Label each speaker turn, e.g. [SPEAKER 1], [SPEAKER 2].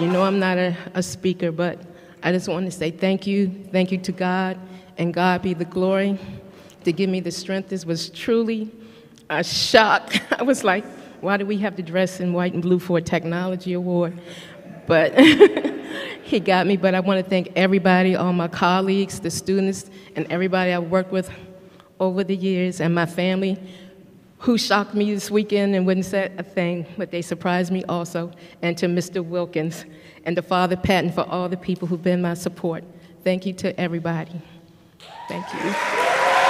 [SPEAKER 1] You know I'm not a, a speaker, but I just want to say thank you. Thank you to God, and God be the glory to give me the strength. This was truly a shock. I was like, why do we have to dress in white and blue for a technology award? But he got me. But I want to thank everybody, all my colleagues, the students, and everybody I've worked with over the years, and my family who shocked me this weekend and wouldn't say a thing, but they surprised me also, and to Mr. Wilkins and to Father Patton for all the people who've been my support. Thank you to everybody. Thank you.